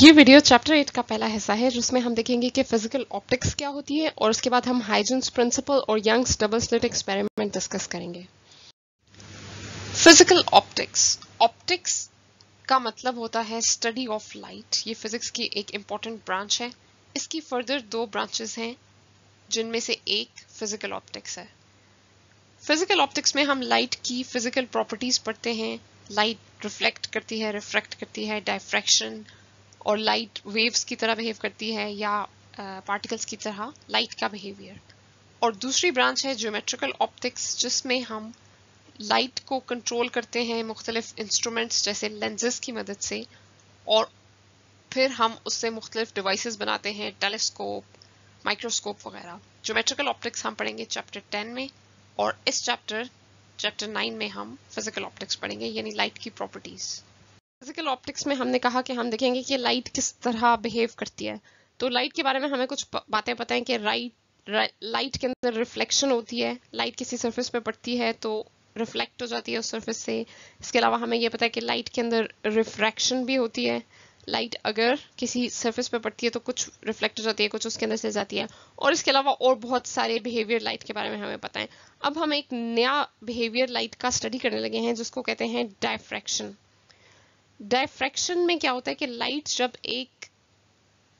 ये video chapter eight का पहला हिस्सा है, जिसमें हम देखेंगे कि फ़िज़िकल ऑप्टिक्स क्या होती है, और उसके बाद हम हाइजेंस प्रिंसिपल और Young's double slit experiment discuss करेंगे। फ़िज़िकल ऑप्टिक्स ऑप्टिक्स का मतलब होता है स्टडी ऑफ़ लाइट ये फिजिक्स की एक इंपॉर्टेंट ब्रांच है। इसकी फर्दर दो ब्रांचेस हैं, जिनमें से एक फ़िज़िकल ऑप्टिक्स है। फ़िज़िकल ऑप्टिक्स में हम लाइट की फ़िज़िकल प्रॉपर्टीज़ पढ़ते हैं। लाइट रिफ्लेक्ट करती है रिफ्रैक्ट करती है डायफ्रैक्शन और लाइट वेव्स की तरह बिहेव करती है या पार्टिकल्स की तरह लाइट का बिहेवियर और दूसरी ब्रांच है ज्योमेट्रिकल ऑप्टिक्स जिसमें हम लाइट को कंट्रोल करते हैं मुख्तलिफ़ इंस्ट्रूमेंट्स जैसे लेंजेस की मदद से, और फिर हम उससे मुख्तलिफ़ डिवाइसेस बनाते हैं टेलीस्कोप माइक्रोस्कोप वगैरह। ज्योमेट्रिकल ऑप्टिक्स हम पढ़ेंगे चैप्टर 10 में, और इस चैप्टर चैप्टर 9 में हम फ़िज़िकल ऑप्टिक्स पढ़ेंगे, यानी लाइट की प्रॉपर्टीज़ फ़िज़िकल ऑप्टिक्स में हमने कहा कि हम देखेंगे कि लाइट किस तरह बिहेव करती है। तो लाइट के बारे में हमें कुछ बातें पता है कि राइट लाइट के अंदर रिफ्लेक्शन होती है लाइट किसी सरफेस पे पड़ती है तो रिफ्लेक्ट हो जाती है उस सरफेस से। इसके अलावा हमें यह पता है कि लाइट के अंदर रिफ्रैक्शन भी होती है। लाइट अगर किसी सरफेस पे पड़ती है तो कुछ रिफ्लेक्ट हो जाती है, कुछ उसके अंदर से जाती है। और इसके अलावा और बहुत सारे बिहेवियर लाइट के बारे में हमें पता है अब हम एक नया बिहेवियर लाइट का स्टडी करने लगे हैं जिसको कहते हैं डायफ्रैक्शन डायफ्रैक्शन में क्या होता है कि लाइट जब एक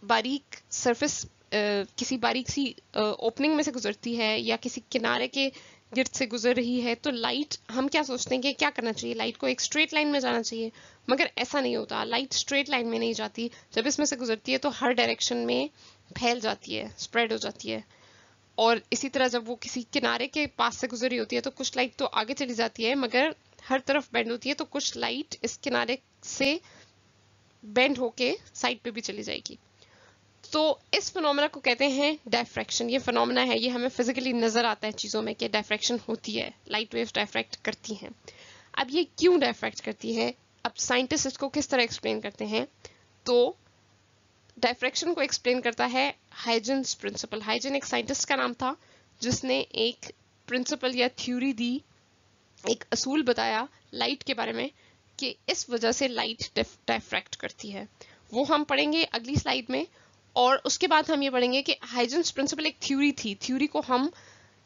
बारीक सरफेस किसी बारीक सी ओपनिंग में से गुजरती है या किसी किनारे के गिर्द से गुजर रही है तो लाइट हम क्या सोचते हैं कि क्या करना चाहिए? लाइट को एक स्ट्रेट लाइन में जाना चाहिए। मगर ऐसा नहीं होता। लाइट स्ट्रेट लाइन में नहीं जाती। जब इसमें से गुजरती है तो हर डायरेक्शन में फैल जाती है स्प्रेड हो जाती है। और इसी तरह जब वो किसी किनारे के पास से गुजरी होती है तो कुछ लाइट तो आगे चली जाती है, मगर हर तरफ़ बैंड होती है तो कुछ लाइट इस किनारे से बेंड होके साइड पे भी चली जाएगी। तो इस फिनोमेना को कहते हैं डायफ्रैक्शन ये फिनोमेना है, ये हमें फिजिकली नज़र आता है चीज़ों में कि डायफ्रैक्शन होती है लाइट वेव्स डायफ्रैक्ट करती हैं। अब ये क्यों डायफ्रैक्ट करती है? अब साइंटिस्ट इसको किस तरह एक्सप्लेन करते हैं? तो डायफ्रैक्शन को एक्सप्लेन करता है हाइजेंस प्रिंसिपल हाइजेन एक साइंटिस्ट का नाम था, जिसने एक प्रिंसिपल या थ्योरी दी, एक असूल बताया लाइट के बारे में कि इस वजह से लाइट डायफ्रैक्ट करती है। वो हम पढ़ेंगे अगली स्लाइड में, और उसके बाद हम ये पढ़ेंगे कि हाइजेंस प्रिंसिपल एक थ्योरी थी। थ्योरी को हम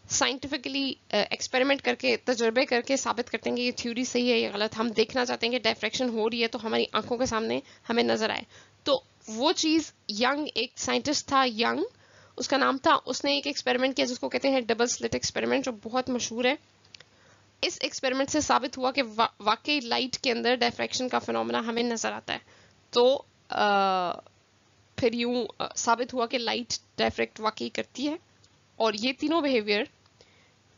साइंटिफिकली एक्सपेरिमेंट करके, तजर्बे करके साबित करते हैं कि ये थ्योरी सही है या गलत। हम देखना चाहते हैं कि डायफ्रैक्शन हो रही है तो हमारी आँखों के सामने हमें नज़र आए। तो वो चीज़ यंग एक साइंटिस्ट था यंग उसका नाम था, उसने एक एक्सपेरिमेंट किया जिसको कहते हैं डबल स्लिट एक्सपेरिमेंट जो बहुत मशहूर है। इस एक्सपेरिमेंट से साबित हुआ कि वा, वाकई लाइट के अंदर डायफ्रैक्शन का फिनोमेना हमें नज़र आता है। तो आ, फिर यूँ साबित हुआ कि लाइट डायफ्रैक्ट वाकई करती है। और ये तीनों बिहेवियर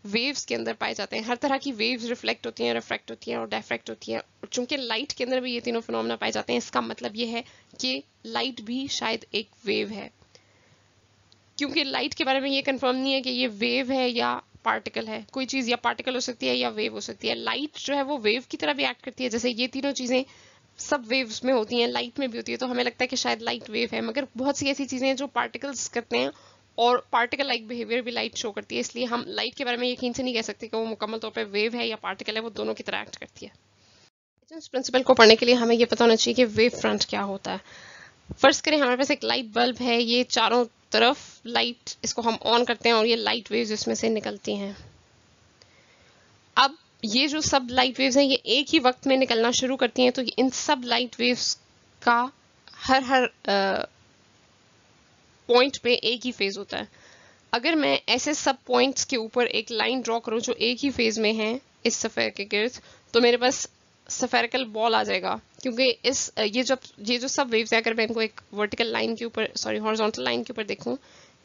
वेव्स के अंदर पाए जाते हैं। हर तरह की वेव्स रिफ्लेक्ट होती हैं रिफ्रैक्ट होती हैं और डायफ्रैक्ट होती हैं। और चूँकि लाइट के अंदर भी ये तीनों फिनोमेना पाए जाते हैं इसका मतलब ये है कि लाइट भी शायद एक वेव है। क्योंकि लाइट के बारे में ये कंफर्म नहीं है कि ये वेव है या पार्टिकल है, कोई चीज़ या पार्टिकल हो सकती है या वेव हो सकती है। लाइट जो है वो वेव की तरह भी एक्ट करती है, जैसे ये तीनों चीज़ें सब वेव्स में होती हैं लाइट में भी होती है तो हमें लगता है कि शायद लाइट वेव है। मगर बहुत सी ऐसी चीज़ें हैं जो पार्टिकल्स करते हैं और पार्टिकल लाइक बिहेवियर भी लाइट शो करती है, इसलिए हम लाइट के बारे में यकीन से नहीं कह सकते कि वो मुकम्मल तौर पर वेव है या पार्टिकल है, वो दोनों की तरह एक्ट करती है। प्रिंसिपल को पढ़ने के लिए हमें ये पता होना चाहिए कि वेव फ्रंट क्या होता है। फ़र्स्ट करें, हमारे पास एक लाइट बल्ब है, ये चारों तरफ़ लाइट इसको हम ऑन करते हैं और ये लाइट वेव्स इसमें से निकलती हैं। अब ये जो सब लाइट वेव्स हैं, ये एक ही वक्त में निकलना शुरू करती हैं तो इन सब लाइट वेव्स का हर हर पॉइंट पे एक ही फ़ेज़ होता है। अगर मैं ऐसे सब पॉइंट्स के ऊपर एक लाइन ड्रॉ करूँ जो एक ही फ़ेज़ में है, इस सफ़ेर के गिर्द तो मेरे पास सफेरिकल बॉल आ जाएगा, क्योंकि इस, ये जब, ये जो सब वेव्स है, अगर मैं इनको एक वर्टिकल लाइन के ऊपर सॉरी हॉर्जोंटल लाइन के ऊपर देखूँ,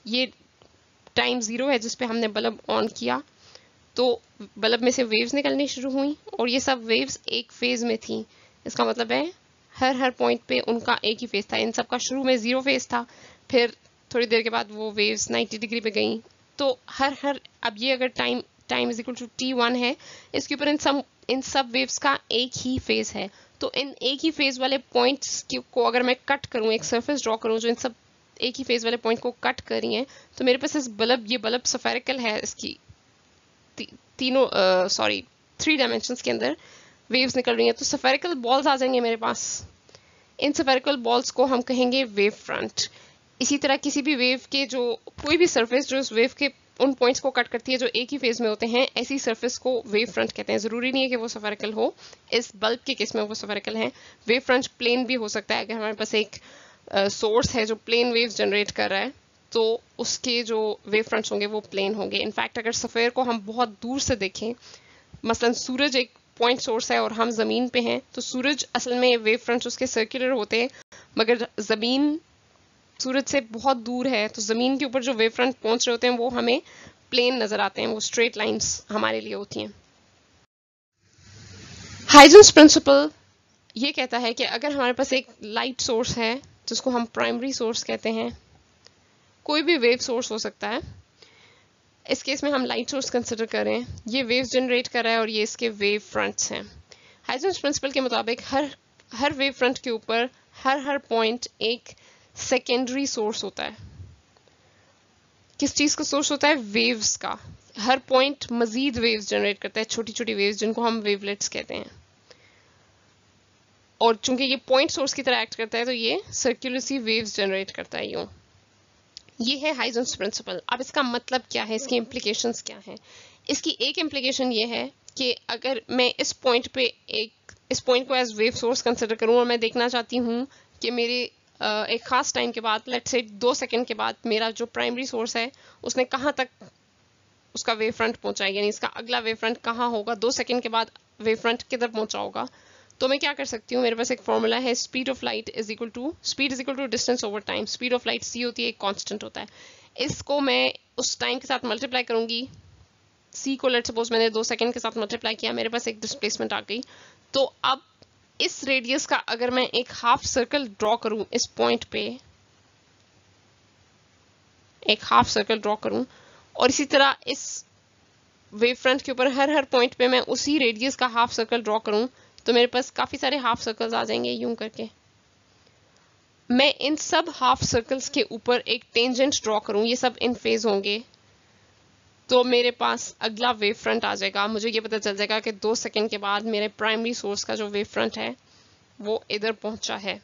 ये टाइम ज़ीरो है जिसपे हमने बल्ब ऑन किया तो बल्ब में से वेव्स निकलनी शुरू हुई, और ये सब वेव्स एक फ़ेज़ में थी। इसका मतलब है, हर हर पॉइंट पे उनका एक ही फ़ेज़ था। इन सब का शुरू में ज़ीरो फ़ेज़ था, फिर थोड़ी देर के बाद वो वेव्स 90 डिग्री पे गई। तो हर हर, अब ये अगर time time is equal to T one है, इसके ऊपर इन सब इन सब वेव्स का एक ही फ़ेज़ है। तो इन एक ही फ़ेज़ वाले पॉइंट्स को अगर मैं कट करूँ एक सरफेस ड्रॉ करूँ जो इन सब एक ही फ़ेज़ वाले पॉइंट को कट करी है तो मेरे पास इस बल्ब ये बल्ब सफेरिकल है इसकी ती, तीनों सॉरी थ्री डायमेंशन के अंदर वेव्स निकल रही हैं। तो सफेरिकल बॉल्स आ जाएँगे मेरे पास। इन सफेरिकल बॉल्स को हम कहेंगे वेव फ्रंट इसी तरह किसी भी वेव के जो कोई भी सरफेस जो उस वेव के उन पॉइंट्स को कट करती है जो एक ही फ़ेज़ में होते हैं। ऐसी सरफेस को वेव फ्रंट कहते हैं। ज़रूरी नहीं है कि वो सफेरिकल हो। इस बल्ब के केस में वो सफेरिकल है। वेव फ्रंट प्लेन भी हो सकता है। अगर हमारे पास एक सोर्स uh, है जो प्लेन वेव जनरेट कर रहा है तो उसके जो वेव फ्रंट्स होंगे वो प्लेन होंगे। इनफैक्ट अगर सफ़ेयर को हम बहुत दूर से देखें मसलन सूरज एक पॉइंट सोर्स है और हम ज़मीन पे हैं तो सूरज असल में वेव फ्रंट्स उसके सर्कुलर होते हैं मगर ज़मीन सूरज से बहुत दूर है तो ज़मीन के ऊपर जो वेव फ्रंट पहुँच रहे होते हैं, वो हमें प्लेन नज़र आते हैं, वो स्ट्रेट लाइंस हमारे लिए होती हैं। हाइजेंस प्रिंसिपल ये कहता है कि अगर हमारे पास एक लाइट सोर्स है, जिसको हम प्राइमरी सोर्स कहते हैं, कोई भी वेव सोर्स हो सकता है। इस केस में हम लाइट सोर्स कंसिडर करें ये वेव जनरेट कर रहा है और ये इसके वेव फ्रंट्स हैं। हाइजेंस प्रिंसिपल के मुताबिक हर हर वेव फ्रंट के ऊपर, हर हर पॉइंट एक सेकेंडरी सोर्स होता है। किस चीज़ का सोर्स होता है? वेव्स का। हर पॉइंट मजीद वेव्स जनरेट करता है छोटी छोटी वेव्स जिनको हम वेवलेट्स कहते हैं। और चूँकि ये पॉइंट सोर्स की तरह एक्ट करता है तो ये सर्कुलसी वेव्स जनरेट करता है यूँ। ये है हाइजेंस प्रिंसिपल अब इसका मतलब क्या है? इसकी इम्प्लीकेशंस क्या है? इसकी एक इम्प्लीकेशन ये है कि अगर मैं इस पॉइंट पे एक, इस पॉइंट को एज वेव सोर्स कंसिडर करूँ और मैं देखना चाहती हूँ कि मेरे एक ख़ास टाइम के बाद लेट से दो सेकेंड के बाद मेरा जो प्राइमरी सोर्स है, उसने कहाँ तक उसका वेव फ्रंट पहुँचा है? यानी इसका अगला वेव फ्रंट कहाँ होगा? दो सेकेंड के बाद वेव फ्रंट किधर पहुँचा होगा? तो मैं क्या कर सकती हूँ? मेरे पास एक फॉर्मूला है speed of light is equal to speed is equal to distance over time speed of light C होती है, एक कॉन्स्टेंट होता है। इसको मैं उस टाइम के साथ मल्टीप्लाई करूँगी। सी को लेट सपोज़ मैंने दो सेकेंड के साथ मल्टीप्लाई किया, मेरे पास एक डिस्प्लेसमेंट आ गई। तो अब इस रेडियस का अगर मैं एक हाफ़ सर्कल ड्रॉ करूँ इस पॉइंट पे, एक हाफ़ सर्कल ड्रॉ करूँ, और इसी तरह इस वेव फ्रंट के ऊपर हर हर पॉइंट पे मैं उसी रेडियस का हाफ़ सर्कल ड्रॉ करूँ तो मेरे पास काफ़ी सारे हाफ़ सर्कल्स आ जाएँगे यूँ करके। मैं इन सब हाफ़ सर्कल्स के ऊपर एक टेंजेंट ड्रॉ करूँ, ये सब इन फ़ेज़ होंगे। तो मेरे पास अगला वेव फ्रंट आ जाएगा। मुझे ये पता चल जाएगा कि दो सेकंड के बाद मेरे प्राइमरी सोर्स का जो वेव फ्रंट है, वो इधर पहुँचा है।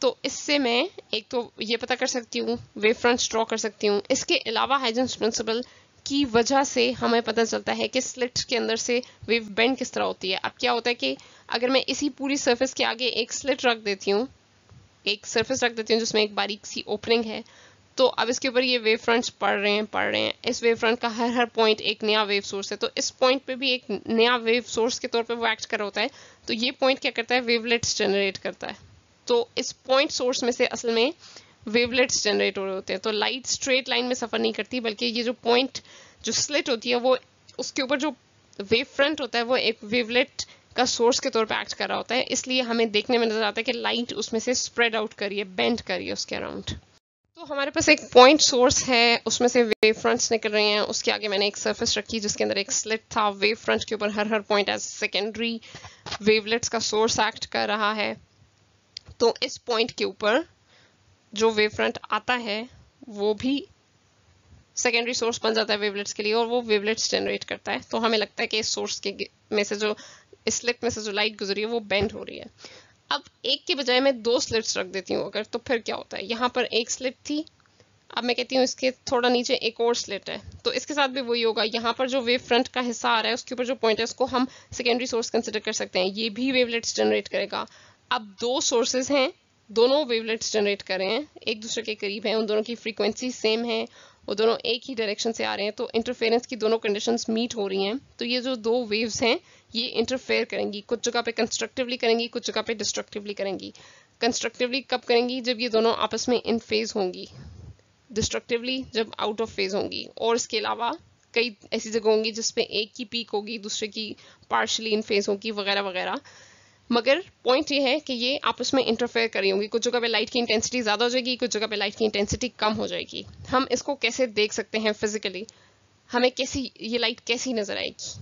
तो इससे मैं एक तो ये पता कर सकती हूँ वेव फ्रंट ड्रॉ कर सकती हूँ। इसके अलावा हाइजेंस प्रिंसिपल की वजह से हमें पता चलता है कि स्लिट के अंदर से वेव बेंड किस तरह होती है। अब क्या होता है कि अगर मैं इसी पूरी सरफेस के आगे एक स्लिट रख देती हूँ, एक सरफेस रख देती हूँ जिसमें एक बारीक सी ओपनिंग है तो अब इसके ऊपर ये वेव फ्रंट्स पढ़ रहे हैं, पढ़ रहे हैं। इस वेव फ्रंट का हर हर पॉइंट एक नया वेव सोर्स है। तो इस पॉइंट पे भी एक नया वेव सोर्स के तौर पे वो एक्ट कर रहा होता है। तो ये पॉइंट क्या करता है? वेवलेट्स जनरेट करता है। तो इस पॉइंट सोर्स में से असल में वेवलेट्स जनरेट हो रहे होते हैं। तो लाइट स्ट्रेट लाइन में सफ़र नहीं करती, बल्कि ये जो पॉइंट जो स्लिट होती है, वो उसके ऊपर जो वेव फ्रंट होता है, वो एक वेवलेट का सोर्स के तौर पर एक्ट कर रहा होता है। इसलिए हमें देखने में नज़र आता है कि लाइट उसमें से स्प्रेड आउट करिए बेंड करिए उसके अराउंड तो हमारे पास एक पॉइंट सोर्स है, उसमें से वेव फ्रंट्स निकल रहे हैं, उसके आगे मैंने एक सरफेस रखी जिसके अंदर एक स्लिट था वेव फ्रंट के ऊपर हर हर पॉइंट एज सेकेंडरी वेवलेट्स का सोर्स एक्ट कर रहा है। तो इस पॉइंट के ऊपर जो वेव फ्रंट आता है, वो भी सेकेंडरी सोर्स बन जाता है वेवलेट्स के लिए और वो वेवलेट्स जनरेट करता है। तो हमें लगता है कि इस सोर्स के में से जो स्लिट में से जो लाइट गुजरी है, वो बेंड हो रही है। अब एक के बजाय मैं दो स्लिट्स रख देती हूँ अगर तो फिर क्या होता है? यहाँ पर एक स्लिट थी, अब मैं कहती हूँ इसके थोड़ा नीचे एक और स्लिट है। तो इसके साथ भी वही होगा, यहाँ पर जो वेव फ्रंट का हिस्सा आ रहा है, उसके ऊपर जो पॉइंट है उसको हम सेकेंडरी सोर्स कंसिडर कर सकते हैं। ये भी वेवलेट्स जनरेट करेगा। अब दो सोर्सेज हैं, दोनों वेवलेट्स जनरेट कर रहे हैं, एक दूसरे के करीब हैं, उन दोनों की फ्रीक्वेंसी सेम है वो दोनों एक ही डायरेक्शन से आ रहे हैं तो इंटरफेरेंस की दोनों कंडीशंस मीट हो रही हैं। तो ये जो दो वेव्स हैं, ये इंटरफेयर करेंगी। कुछ जगह पे कंस्ट्रक्टिवली करेंगी, कुछ जगह पे डिस्ट्रक्टिवली करेंगी। कंस्ट्रक्टिवली कब करेंगी? जब ये दोनों आपस में इन फ़ेज़ होंगी। डिस्ट्रक्टिवली जब आउट ऑफ़ फ़ेज़ होंगी। और इसके अलावा कई ऐसी जगह होंगी जिसपे एक की पीक होगी, दूसरे की पार्शली इन फ़ेज़ होगी, वगैरह वगैरह। मगर पॉइंट ये है कि ये आपस में इंटरफेयर कर होंगी। कुछ जगह पे लाइट की इंटेंसिटी ज़्यादा हो जाएगी, कुछ जगह पे लाइट की इंटेंसिटी कम हो जाएगी। हम इसको कैसे देख सकते हैं फिजिकली हमें कैसी, ये लाइट कैसी नज़र आएगी?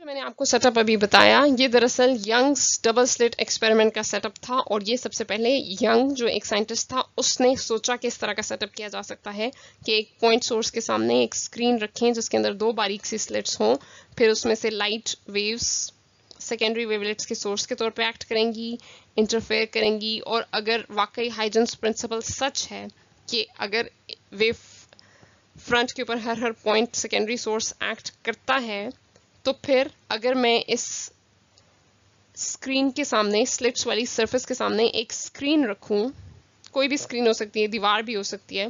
जो मैंने आपको सेटअप अभी बताया, ये दरअसल यंग्स डबल स्लिट एक्सपेरिमेंट का सेटअप था और ये सबसे पहले यंग जो एक साइंटिस्ट था, उसने सोचा कि इस तरह का सेटअप किया जा सकता है कि एक पॉइंट सोर्स के सामने एक स्क्रीन रखें जिसके अंदर दो बारीक सी स्लिट्स हों, फिर उसमें से लाइट वेव्स सेकेंडरी वेवलेट्स के सोर्स के तौर पे एक्ट करेंगी इंटरफेयर करेंगी और अगर वाकई हाइजेंस प्रिंसिपल सच है कि अगर वेव फ्रंट के ऊपर हर हर पॉइंट सेकेंडरी सोर्स एक्ट करता है तो फिर अगर मैं इस स्क्रीन के सामने स्लिट्स वाली सरफेस के सामने एक स्क्रीन रखूँ, कोई भी स्क्रीन हो सकती है, दीवार भी हो सकती है,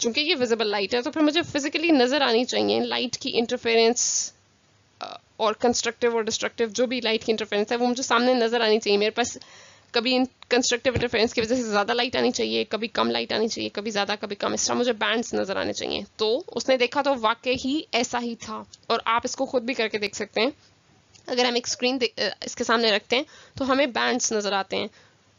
चूँकि ये विजिबल लाइट है तो फिर मुझे फिजिकली नज़र आनी चाहिए लाइट की इंटरफेरेंस और कंस्ट्रक्टिव और डिस्ट्रक्टिव जो भी लाइट की इंटरफेरेंस है, वो मुझे सामने नज़र आनी चाहिए। मेरे पास कभी इन कंस्ट्रक्टिव इंटरफेरेंस की वजह से ज़्यादा लाइट आनी चाहिए, कभी कम लाइट आनी चाहिए, कभी ज़्यादा, कभी कम। इस तरह मुझे बैंड्स नज़र आने चाहिए। तो उसने देखा तो वाकई ही ऐसा ही था। और आप इसको खुद भी करके देख सकते हैं। अगर हम एक स्क्रीन इसके सामने रखते हैं तो हमें बैंड्स नज़र आते हैं।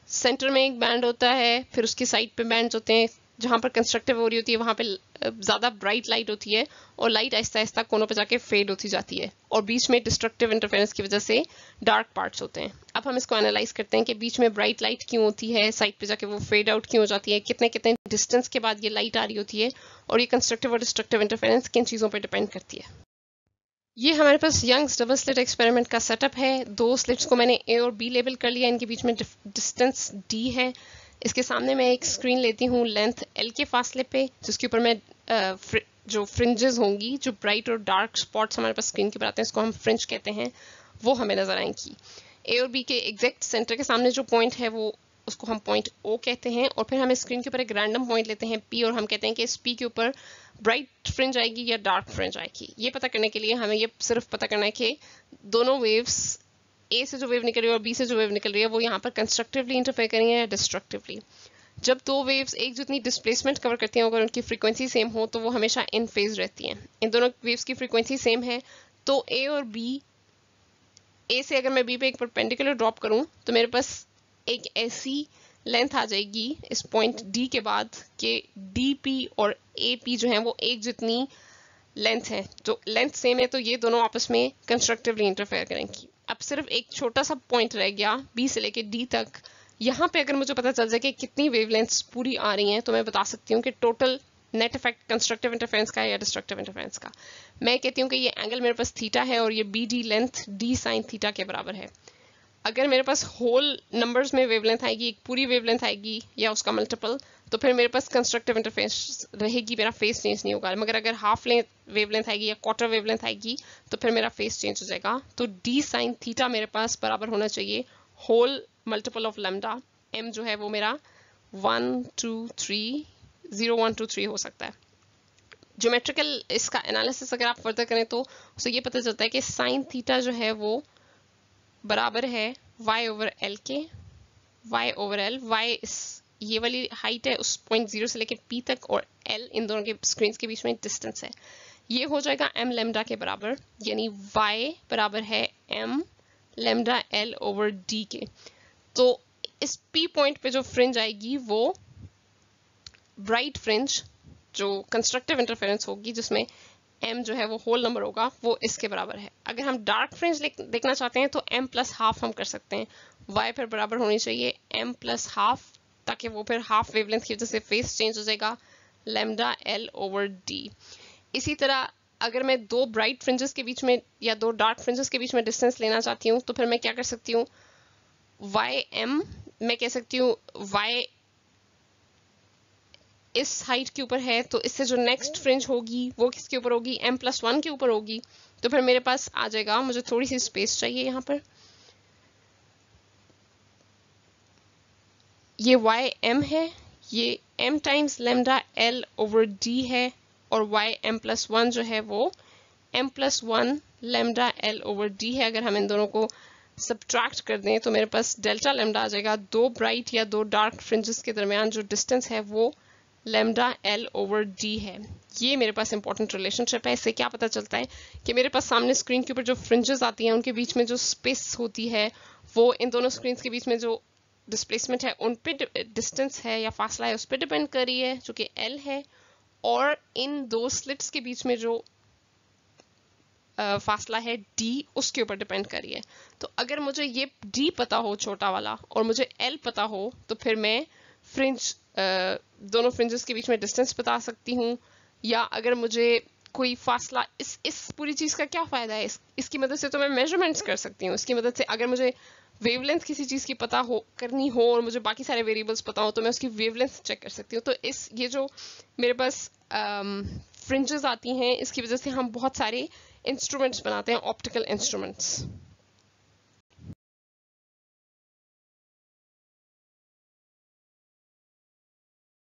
सेंटर में एक बैंड होता है, फिर उसकी साइड पे बैंड्स होते हैं। जहाँ पर कंस्ट्रक्टिव हो रही होती है, वहाँ पे ज़्यादा ब्राइट लाइट होती है और लाइट आहिस्ता आहिस्ता कोनों पे जाके फेड होती जाती है। और बीच में डिस्ट्रक्टिव इंटरफेरेंस की वजह से डार्क पार्ट्स होते हैं। अब हम इसको एनालाइज करते हैं कि बीच में ब्राइट लाइट क्यों होती है साइड पे जाके वो फेड आउट क्यों हो जाती है कितने कितने डिस्टेंस के बाद ये लाइट आ रही होती है और ये कंस्ट्रक्टिव और डिस्ट्रक्टिव इंटरफेरेंस किन चीज़ों पर डिपेंड करती है। ये हमारे पास यंग्स डबल स्लिट एक्सपेरिमेंट का सेटअप है। दो स्लिट्स को मैंने ए और बी लेबल कर लिया, इनके बीच में डिस्टेंस डी है। इसके सामने मैं एक स्क्रीन लेती हूँ लेंथ एल के फासले पे, जिसके ऊपर मैं जो फ्रिंजेस होंगी, जो ब्राइट और डार्क स्पॉट्स हमारे पास स्क्रीन के ऊपर आते हैं, इसको हम फ्रिंज कहते हैं, वो हमें नज़र आएँगी। ए और बी के एग्जैक्ट सेंटर के सामने जो पॉइंट है, वो, उसको हम पॉइंट ओ कहते हैं, और फिर हम स्क्रीन के ऊपर एक रैंडम पॉइंट लेते हैं पी और हम कहते हैं कि इस पी के ऊपर ब्राइट फ्रिंज आएगी या डार्क फ्रिंज आएगी। ये पता करने के लिए हमें ये सिर्फ़ पता करना है कि दोनों वेव्स ए से जो वेव निकल रही है और बी से जो वेव निकल रही है, वो यहाँ पर कंस्ट्रक्टिवली इंटरफेयर करेंगे या डिस्ट्रक्टिवली जब दो वेव्स एक जितनी डिस्प्लेसमेंट कवर करती हैं, अगर उनकी फ्रीक्वेंसी सेम हो तो वो हमेशा इन फ़ेज़ रहती हैं। इन दोनों वेव्स की फ्रीक्वेंसी सेम है तो ए और बी ए से अगर मैं बी पे एक परपेंडिकुलर ड्रॉप करूँ तो मेरे पास एक ऐसी लेंथ आ जाएगी इस पॉइंट डी के बाद कि डी पी और ए पी जो है, वो एक जितनी लेंथ है। जो लेंथ सेम है तो ये दोनों आपस में कंस्ट्रक्टिवली इंटरफेयर करेंगी। अब सिर्फ़ एक छोटा सा पॉइंट रह गया बी से लेके डी तक। यहाँ पे अगर मुझे पता चल जाए कि कितनी वेवलेंथ्स पूरी आ रही हैं तो मैं बता सकती हूँ कि total net effect constructive interference का या डिस्ट्रक्टिव इंटरफेरेंस का। मैं कहती हूँ कि ये एंगल मेरे पास थीटा है और ये B D length D sine theta के बराबर है। अगर मेरे पास होल नंबर्स में वेवलेंथ आएगी, एक पूरी वेवलेंथ आएगी या उसका मल्टीपल तो फिर मेरे पास कंस्ट्रक्टिव इंटरफेस रहेगी, मेरा फेस चेंज नहीं होगा। मगर अगर हाफ़ लेंथ वेवलेंथ आएगी या क्वार्टर वेवलेंथ आएगी तो फिर मेरा फेस चेंज हो जाएगा। तो डी साइन थीटा मेरे पास बराबर होना चाहिए whole multiple of lambda M जो है वो मेरा one two three zero one two three हो सकता है। ज्योमेट्रिकल इसका एनालिसिस अगर आप फर्दर करें तो उसे ये पता चलता है कि साइन थीटा जो है वो बराबर है y ओवर एल के। y ओवर एल y इस ये वाली हाइट है, उस पॉइंट ज़ीरो से लेके p तक और l इन दोनों के स्क्रीन के बीच में डिस्टेंस है। ये हो जाएगा m लेमडा के बराबर, यानी y बराबर है m lambda l over d के। तो इस P पॉइंट पे जो फ्रिंज आएगी, वो ब्राइट फ्रिंज जो कंस्ट्रक्टिव इंटरफेरेंस होगी, जिसमें m जो है वो होल नंबर होगा, वो इसके बराबर है। अगर हम डार्क फ्रिंज देखना चाहते हैं तो एम प्लस हाफ़ हम कर सकते हैं। Y फिर बराबर होनी चाहिए m प्लस हाफ़ ताकि वो फिर हाफ़ वेवलेंथ की वजह से फेस चेंज हो जाएगा लेमडा एल ओवर डी इसी तरह अगर मैं दो ब्राइट फ्रिंजेस के बीच में या दो डार्क फ्रिंजेस के बीच में डिस्टेंस लेना चाहती हूँ तो फिर मैं क्या कर सकती हूँ? वाई एम मैं कह सकती हूँ वाई इस हाइट के ऊपर है तो इससे जो नेक्स्ट फ्रिंज होगी, वो किसके ऊपर होगी? एम प्लस वन के ऊपर होगी। तो फिर मेरे पास आ जाएगा, मुझे थोड़ी सी स्पेस चाहिए यहाँ पर। ये वाई एम है, ये M times lambda L over D है, और वाई एम प्लस वन जो है वो M plus one lambda L over D है। अगर हम इन दोनों को सब्ट्रैक्ट कर दें तो मेरे पास डेल्टा लेमडा आ जाएगा। दो ब्राइट या दो डार्क फ्रिंजेस के दरमियान जो डिस्टेंस है वो लेमडा एल ओवर डी है। ये मेरे पास इंपॉर्टेंट रिलेशनशिप है, इससे क्या पता चलता है कि मेरे पास सामने स्क्रीन के ऊपर जो फ्रिंजेस आती हैं, उनके बीच में जो स्पेस होती है, वो इन दोनों स्क्रीन के बीच में जो डिस्प्लेसमेंट है, उन पे डिस्टेंस है या फासला है उस पर डिपेंड कर है, जो कि एल है, और इन दो स्लिट्स के बीच में जो फासला है डी उसके ऊपर डिपेंड करिए तो अगर मुझे ये डी पता हो, छोटा वाला, और मुझे एल पता हो तो फिर मैं फ्रिंज दोनों फ्रिंजेस के बीच में डिस्टेंस बता सकती हूँ। या अगर मुझे कोई फासला इस इस पूरी चीज़ का क्या फ़ायदा है? इस, इसकी मदद से तो मैं मेजरमेंट्स कर सकती हूँ। इसकी मदद से अगर मुझे वेवलेंथ किसी चीज़ की पता हो करनी हो और मुझे बाकी सारे वेरिएबल्स पता हो तो मैं उसकी वेवलेंथ चेक कर सकती हूँ। तो इस ये जो मेरे पास फ्रिंजेस आती हैं इसकी वजह से हम बहुत सारे इंस्ट्रूमेंट्स बनाते हैं ऑप्टिकल इंस्ट्रूमेंट्स